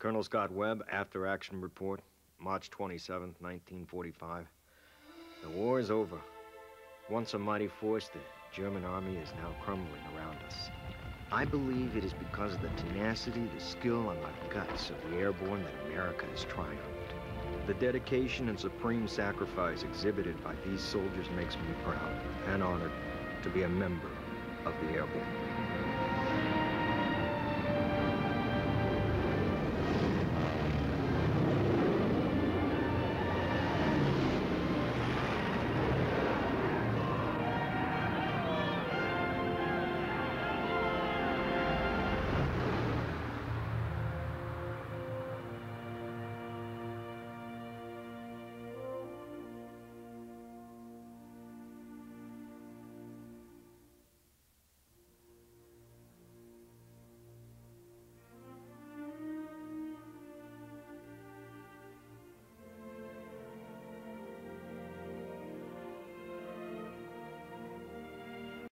Colonel Scott Webb, After Action Report, March 27, 1945. The war is over. Once a mighty force, the German army is now crumbling around us. I believe it is because of the tenacity, the skill, and the guts of the airborne that America has triumphed. The dedication and supreme sacrifice exhibited by these soldiers makes me proud and honored to be a member of the Airborne.